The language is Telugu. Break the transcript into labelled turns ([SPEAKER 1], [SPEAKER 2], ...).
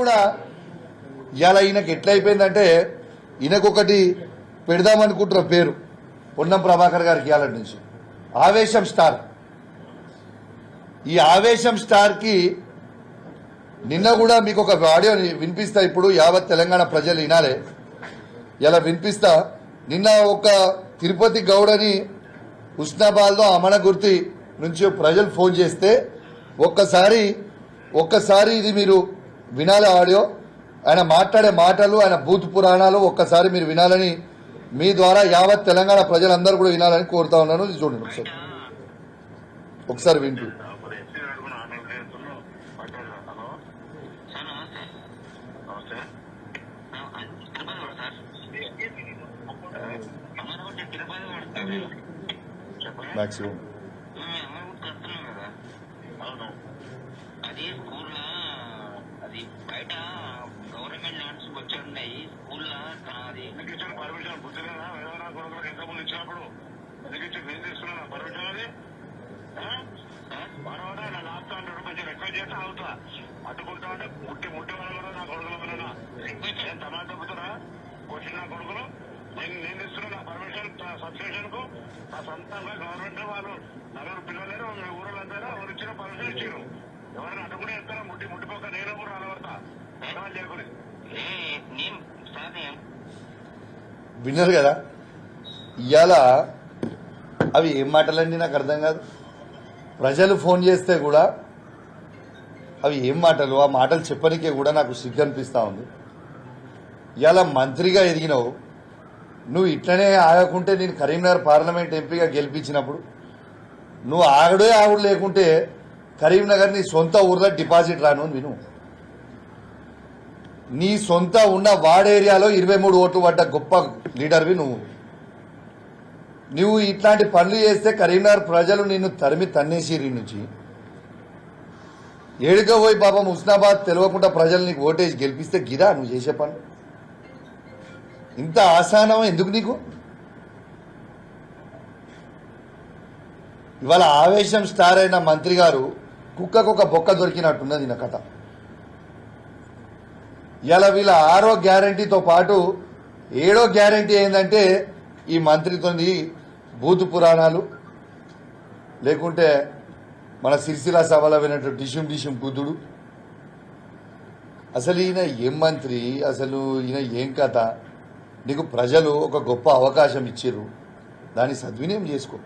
[SPEAKER 1] కూడా ఇవాళ ఈయనకి ఎట్లయిపోయిందంటే ఈయనకొకటి పెడదామనుకుంటున్న పేరు. పొన్నం ప్రభాకర్ గారికి ఇవాళ నుంచి. ఆవేశం స్టార్. ఈ ఆవేశం స్టార్కి నిన్న కూడా మీకు ఒక ఆడియో వినిపిస్తా ఇప్పుడు యావత్ తెలంగాణ ప్రజలు వినాలే. ఇలా వినిపిస్తా. నిన్న ఒక తిరుపతి గౌడని హుస్నాబాద్లో అమనగుర్తి నుంచి ప్రజలు ఫోన్ చేస్తే ఒక్కసారి ఒక్కసారి ఇది మీరు వినాలి ఆడియో. ఆయన మాట్లాడే మాటలు ఆయన బూత్ పురాణాలు ఒక్కసారి మీరు వినాలని మీ ద్వారా యావత్ తెలంగాణ ప్రజలందరూ కూడా వినాలని కోరుతా ఉన్నాను. చూడండి ఒకసారి. ఒకసారి వింటూ.
[SPEAKER 2] మ్యాక్సిమం కొడుకులకు ఎంత ముందు ఇచ్చినప్పుడు ఎందుకు ఇచ్చి నేను తీసుకున్నా పర్మిషన్ అది మరొకటి నా లాస్ట్ హండ్రెడ్ రూపీస్ రిక్వెస్ట్ చేస్తే అవుతా అడ్డుకుంటా అంటే ముట్టి ముట్టి వాళ్ళు కూడా నా కొడుకుల మీద నేను తమాషా చెబుతున్నా వచ్చిన నా కొడుకులు. నేను నేను ఇస్తున్నా నా పర్మిషన్ సబ్స్టేషన్కు నా సొంతంగా గవర్నమెంట్ వాళ్ళు నలుగురు పిల్లలేరు ఊరోళ్ళందరూ ఎవరు ఇచ్చిన పర్మిషన్ ఇచ్చారు ఎవరైనా అడ్డుకునే ఇస్తారా ముట్టి ముట్టిపోక నేను కూడా అలవడతా ఏమని చేయకూడదు
[SPEAKER 3] ఏ నేను సార్ నేను
[SPEAKER 1] విన్నారు కదా? ఇవాళ అవి ఏం మాటలండి? నాకు అర్థం కాదు. ప్రజలు ఫోన్ చేస్తే కూడా అవి ఏం మాటలు? ఆ మాటలు చెప్పనికే కూడా నాకు సిగ్గు అనిపిస్తూ ఉంది. ఇవాళ మంత్రిగా ఎదిగినావు. నువ్వు ఇట్లనే ఆగకుంటే నేను కరీంనగర్ పార్లమెంట్ ఎంపీగా గెలిపించినప్పుడు నువ్వు ఆగడే ఆగుడు లేకుంటే కరీంనగర్ నీ సొంత ఊర్లో డిపాజిట్ రాను అని విను. నీ సొంత ఉన్న వాడేరియాలో ఏరియాలో ఇరవై మూడు ఓట్లు పడ్డ గొప్ప లీడర్వి నువ్వు. నువ్వు ఇట్లాంటి పనులు చేస్తే కరీంనగర్ ప్రజలు నిన్ను తరిమి తన్నేసిరి నుంచి. ఏడుగా పోయి పాపం హుస్నాబాద్ తెలియకుండా ప్రజలు నీకు ఓటేసి గెలిపిస్తే గిదా నువ్వు చేసే పని? ఇంత ఆసానం ఎందుకు నీకు? ఇవాళ ఆవేశం స్టార్ అయిన మంత్రి గారు కుక్కకు ఒక బొక్క దొరికినట్టున్నది నా కథ. ఇలా వీళ్ళ ఆరో గ్యారంటీతో పాటు ఏడో గ్యారంటీ ఏంటంటే ఈ మంత్రితోని భూతు పురాణాలు లేకుంటే మన సిరిసిల్ల సభలో వినటువంటి డిషుం డిషుం బుద్ధుడు. అసలు ఈయన ఏం మంత్రి అసలు ఈయన ఏం కథ? నీకు ప్రజలు ఒక గొప్ప అవకాశం ఇచ్చారు దాన్ని సద్వినియం చేసుకో.